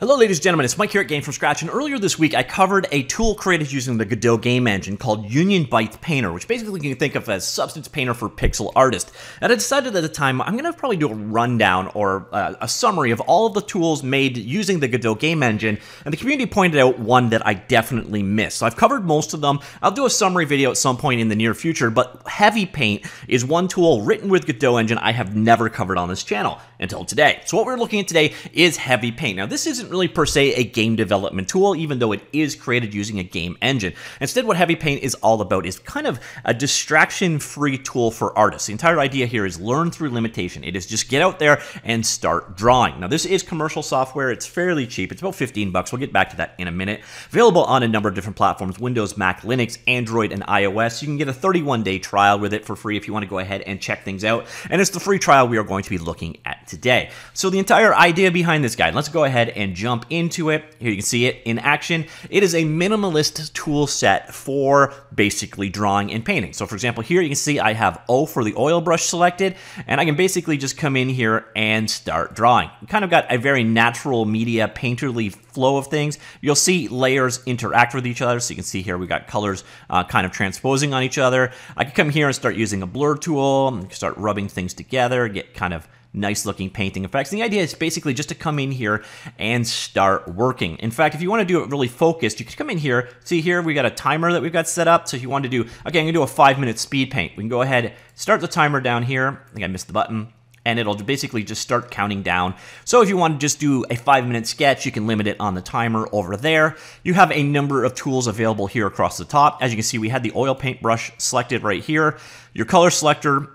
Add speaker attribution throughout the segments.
Speaker 1: Hello ladies and gentlemen, it's Mike here at Game From Scratch, and earlier this week I covered a tool created using the Godot game engine called Union Byte Painter, which basically you can think of as Substance Painter for pixel artists. And I decided at the time I'm going to probably do a rundown or uh, a summary of all of the tools made using the Godot game engine, and the community pointed out one that I definitely missed. So I've covered most of them. I'll do a summary video at some point in the near future, but Heavy Paint is one tool written with Godot engine I have never covered on this channel until today. So what we're looking at today is Heavy Paint. Now this isn't isn't really per se a game development tool, even though it is created using a game engine. Instead, what Heavy Paint is all about is kind of a distraction-free tool for artists. The entire idea here is learn through limitation. It is just get out there and start drawing. Now, this is commercial software. It's fairly cheap. It's about 15 bucks. We'll get back to that in a minute. Available on a number of different platforms, Windows, Mac, Linux, Android, and iOS. You can get a 31-day trial with it for free if you want to go ahead and check things out. And it's the free trial we are going to be looking at today. So the entire idea behind this guide, let's go ahead and jump into it. Here you can see it in action. It is a minimalist tool set for basically drawing and painting. So for example, here you can see I have O for the oil brush selected, and I can basically just come in here and start drawing. Kind of got a very natural media painterly flow of things. You'll see layers interact with each other. So you can see here we got colors uh, kind of transposing on each other. I can come here and start using a blur tool, start rubbing things together, get kind of nice looking painting effects. The idea is basically just to come in here and start working. In fact, if you want to do it really focused, you can come in here. See here, we got a timer that we've got set up. So if you want to do, okay, I'm to do a five minute speed paint. We can go ahead, start the timer down here. I think I missed the button. And it'll basically just start counting down. So if you want to just do a five minute sketch, you can limit it on the timer over there. You have a number of tools available here across the top. As you can see, we had the oil paint brush selected right here. Your color selector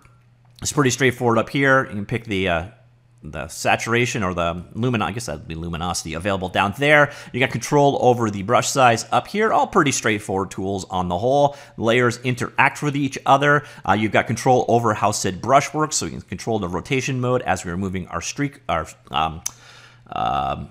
Speaker 1: it's pretty straightforward up here. You can pick the uh, the saturation or the lumin I guess that'd be luminosity available down there. You got control over the brush size up here. All pretty straightforward tools on the whole. Layers interact with each other. Uh, you've got control over how said brush works, so you can control the rotation mode as we're moving our streak, our um, um,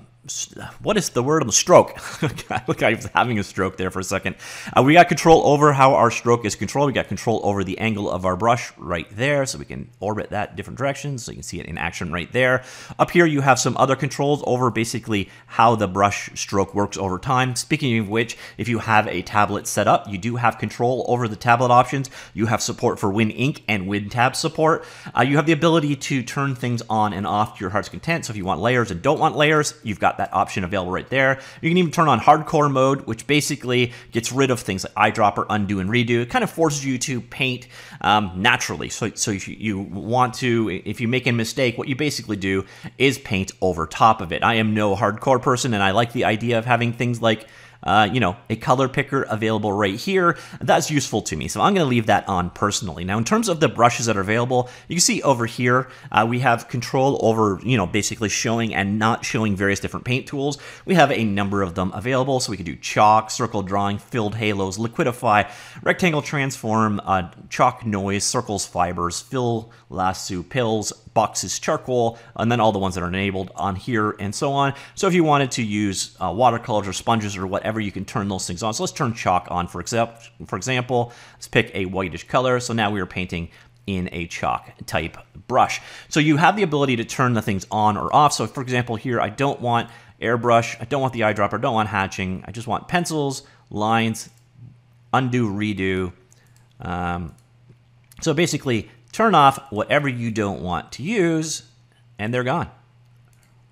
Speaker 1: what is the word? Stroke. Look, I was having a stroke there for a second. Uh, we got control over how our stroke is controlled. We got control over the angle of our brush right there, so we can orbit that different directions. So you can see it in action right there. Up here, you have some other controls over basically how the brush stroke works over time. Speaking of which, if you have a tablet set up, you do have control over the tablet options. You have support for WinInk and WinTab support. Uh, you have the ability to turn things on and off to your heart's content. So if you want layers and don't want layers, you've got that option available right there. You can even turn on hardcore mode, which basically gets rid of things like eyedropper, undo, and redo. It kind of forces you to paint um, naturally. So, so if you want to, if you make a mistake, what you basically do is paint over top of it. I am no hardcore person, and I like the idea of having things like uh, you know, a color picker available right here. That's useful to me, so I'm going to leave that on personally. Now, in terms of the brushes that are available, you can see over here, uh, we have control over, you know, basically showing and not showing various different paint tools. We have a number of them available, so we can do chalk, circle drawing, filled halos, liquidify, rectangle transform, uh, chalk noise, circles fibers, fill lasso pills, boxes charcoal, and then all the ones that are enabled on here and so on. So if you wanted to use uh, watercolors or sponges or whatever, you can turn those things on. So let's turn chalk on, for, example. for example. Let's pick a whitish color. So now we are painting in a chalk type brush. So you have the ability to turn the things on or off. So for example, here, I don't want airbrush, I don't want the eyedropper, I don't want hatching, I just want pencils, lines, undo, redo. Um, so basically, turn off whatever you don't want to use, and they're gone.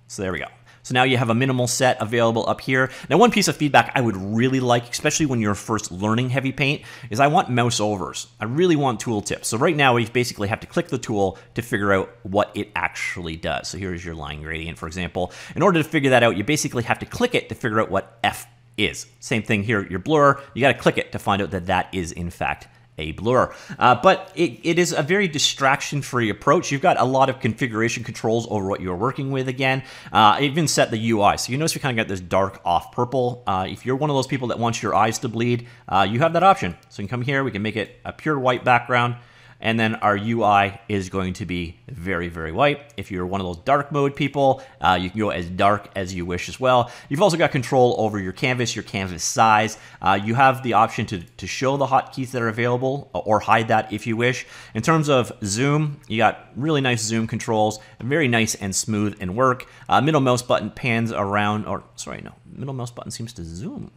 Speaker 1: So there we go. So now you have a minimal set available up here. Now, one piece of feedback I would really like, especially when you're first learning heavy paint, is I want mouse overs. I really want tooltips. So right now, we basically have to click the tool to figure out what it actually does. So here's your line gradient, for example. In order to figure that out, you basically have to click it to figure out what F is. Same thing here, your blur, you gotta click it to find out that that is in fact a blur. Uh, but it, it is a very distraction-free approach. You've got a lot of configuration controls over what you're working with again. Uh, even set the UI. So you notice we kind of got this dark off purple. Uh, if you're one of those people that wants your eyes to bleed, uh, you have that option. So you can come here, we can make it a pure white background. And then our UI is going to be very, very white. If you're one of those dark mode people, uh, you can go as dark as you wish as well. You've also got control over your canvas, your canvas size. Uh, you have the option to, to show the hotkeys that are available or hide that if you wish. In terms of zoom, you got really nice zoom controls, very nice and smooth and work. Uh, middle mouse button pans around, or sorry, no, middle mouse button seems to zoom.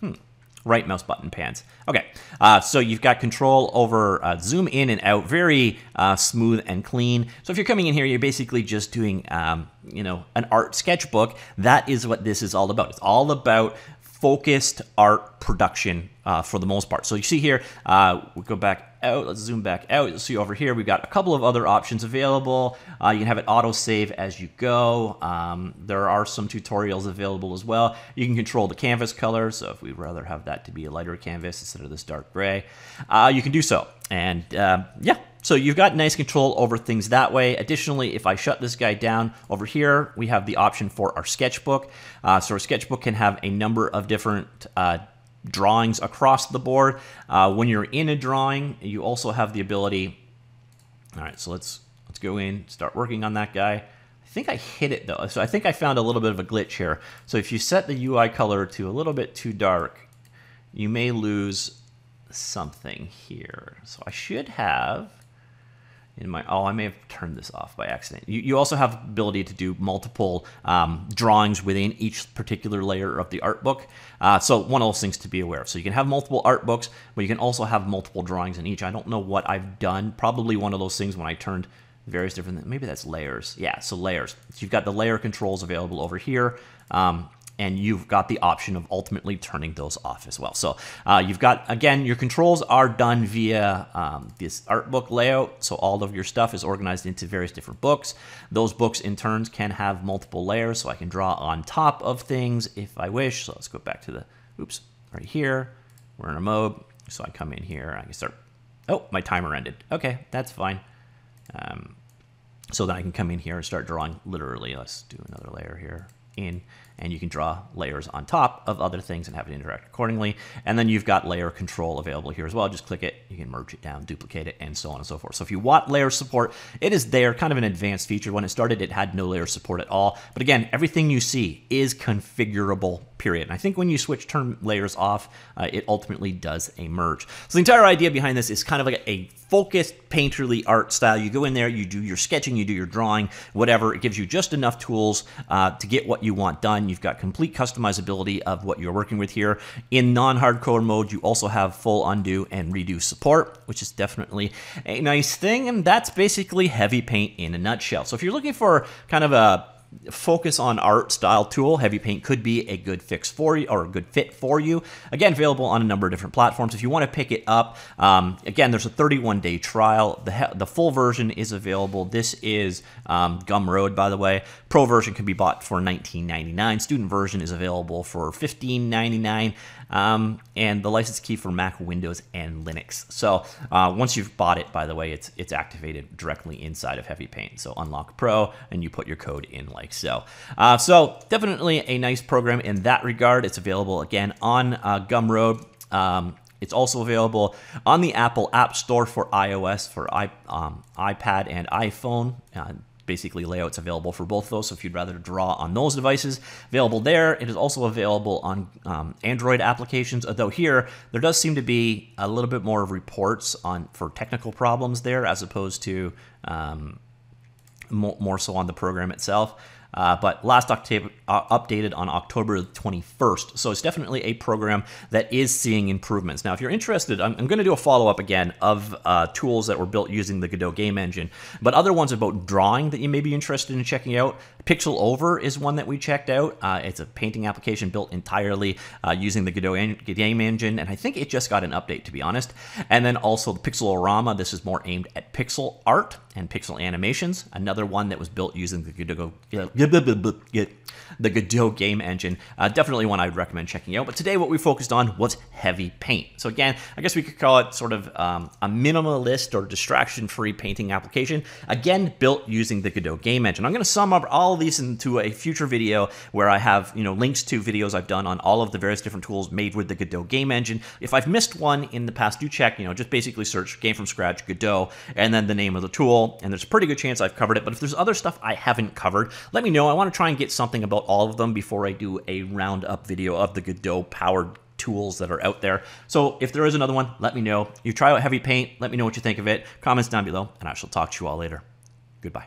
Speaker 1: Hmm right mouse button pans. Okay, uh, so you've got control over uh, zoom in and out, very uh, smooth and clean. So if you're coming in here, you're basically just doing, um, you know, an art sketchbook. That is what this is all about. It's all about focused art production uh, for the most part. So you see here, uh, we go back out, let's zoom back out. You'll see over here, we've got a couple of other options available. Uh, you can have it auto save as you go. Um, there are some tutorials available as well. You can control the canvas color. So if we'd rather have that to be a lighter canvas instead of this dark gray, uh, you can do so. And uh, yeah, so you've got nice control over things that way. Additionally, if I shut this guy down over here, we have the option for our sketchbook. Uh, so our sketchbook can have a number of different uh, drawings across the board. Uh, when you're in a drawing, you also have the ability. All right, so let's let's go in, start working on that guy. I think I hit it though, so I think I found a little bit of a glitch here. So if you set the UI color to a little bit too dark, you may lose something here. So I should have in my oh I may have turned this off by accident. You, you also have ability to do multiple um, drawings within each particular layer of the art book. Uh, so one of those things to be aware of. So you can have multiple art books, but you can also have multiple drawings in each. I don't know what I've done. Probably one of those things when I turned various different maybe that's layers yeah so layers so you've got the layer controls available over here um, and you've got the option of ultimately turning those off as well. So uh, you've got, again, your controls are done via um, this art book layout. So all of your stuff is organized into various different books. Those books in turns can have multiple layers. So I can draw on top of things if I wish. So let's go back to the, oops, right here. We're in a mode. So I come in here, I can start, oh, my timer ended. Okay, that's fine. Um, so then I can come in here and start drawing literally. Let's do another layer here in and you can draw layers on top of other things and have it interact accordingly. And then you've got layer control available here as well. Just click it, you can merge it down, duplicate it, and so on and so forth. So if you want layer support, it is there, kind of an advanced feature. When it started, it had no layer support at all. But again, everything you see is configurable period. And I think when you switch turn layers off, uh, it ultimately does a merge. So the entire idea behind this is kind of like a focused painterly art style. You go in there, you do your sketching, you do your drawing, whatever. It gives you just enough tools uh, to get what you want done. You've got complete customizability of what you're working with here. In non-hardcore mode, you also have full undo and redo support, which is definitely a nice thing. And that's basically heavy paint in a nutshell. So if you're looking for kind of a focus on art style tool, Heavy Paint could be a good fix for you or a good fit for you. Again, available on a number of different platforms. If you want to pick it up, um, again, there's a 31 day trial. The, the full version is available. This is um, Gumroad, by the way. Pro version can be bought for $19.99. Student version is available for $15.99 um, and the license key for Mac, Windows, and Linux. So uh, once you've bought it, by the way, it's it's activated directly inside of Heavy Paint. So unlock Pro, and you put your code in like so. Uh, so definitely a nice program in that regard. It's available again on uh, Gumroad. Um, it's also available on the Apple App Store for iOS, for I, um, iPad and iPhone. Uh, basically layouts available for both of those. So if you'd rather draw on those devices, available there. It is also available on um, Android applications, although here there does seem to be a little bit more of reports on for technical problems there as opposed to um, more, more so on the program itself. Uh, but last October, uh, updated on October 21st. So it's definitely a program that is seeing improvements. Now, if you're interested, I'm, I'm going to do a follow up again of uh, tools that were built using the Godot game engine, but other ones about drawing that you may be interested in checking out. Pixel Over is one that we checked out. Uh, it's a painting application built entirely uh, using the Godot game engine, and I think it just got an update, to be honest. And then also the Pixelorama. This is more aimed at pixel art and pixel animations. Another one that was built using the Godot the Godot game engine. Uh, definitely one I'd recommend checking out. But today, what we focused on was heavy paint. So again, I guess we could call it sort of um, a minimalist or distraction-free painting application. Again, built using the Godot game engine. I'm going to sum up all of these into a future video where I have you know links to videos I've done on all of the various different tools made with the Godot game engine. If I've missed one in the past, do check. You know, just basically search "game from scratch Godot" and then the name of the tool, and there's a pretty good chance I've covered it. But if there's other stuff I haven't covered, let me know. I want to try and get something about all of them before I do a roundup video of the Godot powered tools that are out there. So if there is another one, let me know. You try out Heavy Paint, let me know what you think of it. Comments down below, and I shall talk to you all later. Goodbye.